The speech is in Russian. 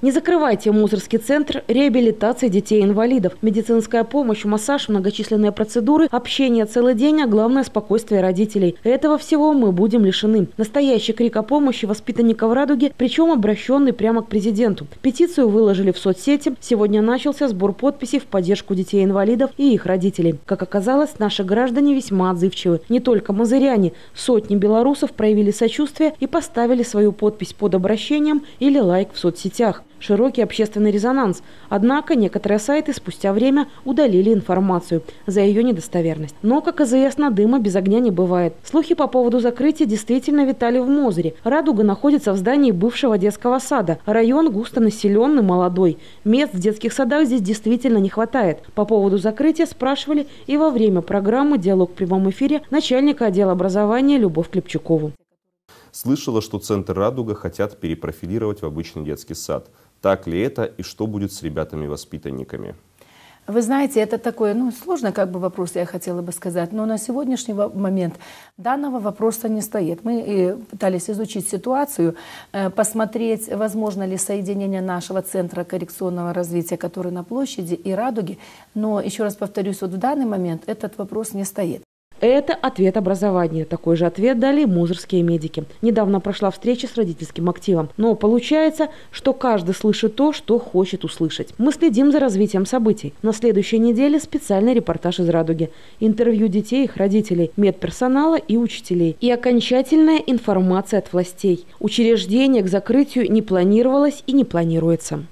Не закрывайте Мусорский центр реабилитации детей-инвалидов. Медицинская помощь, массаж, многочисленные процедуры, общение целый день, а главное – спокойствие родителей. Этого всего мы будем лишены. Настоящий крик о помощи воспитанников «Радуги», причем обращенный прямо к президенту. Петицию выложили в соцсети. Сегодня начался сбор подписей в поддержку детей-инвалидов и их родителей. Как оказалось, наши граждане весьма отзывчивы. Не только мазыряне. Сотни белорусов проявили сочувствие и поставили свою подпись под обращением или лайк в соцсетях широкий общественный резонанс. Однако некоторые сайты спустя время удалили информацию за ее недостоверность. Но, как известно, дыма без огня не бывает. Слухи по поводу закрытия действительно витали в Мозыре. «Радуга» находится в здании бывшего детского сада. Район густонаселенный, молодой. Мест в детских садах здесь действительно не хватает. По поводу закрытия спрашивали и во время программы «Диалог в прямом эфире» начальника отдела образования Любовь Клепчукову. Слышала, что Центр «Радуга» хотят перепрофилировать в обычный детский сад. Так ли это и что будет с ребятами-воспитанниками? Вы знаете, это такой, ну, сложный как бы вопрос, я хотела бы сказать, но на сегодняшний момент данного вопроса не стоит. Мы пытались изучить ситуацию, э, посмотреть, возможно ли соединение нашего Центра коррекционного развития, который на площади, и «Радуги», но, еще раз повторюсь, вот в данный момент этот вопрос не стоит. Это ответ образования. Такой же ответ дали музырские медики. Недавно прошла встреча с родительским активом. Но получается, что каждый слышит то, что хочет услышать. Мы следим за развитием событий. На следующей неделе специальный репортаж из «Радуги». Интервью детей, их родителей, медперсонала и учителей. И окончательная информация от властей. Учреждение к закрытию не планировалось и не планируется.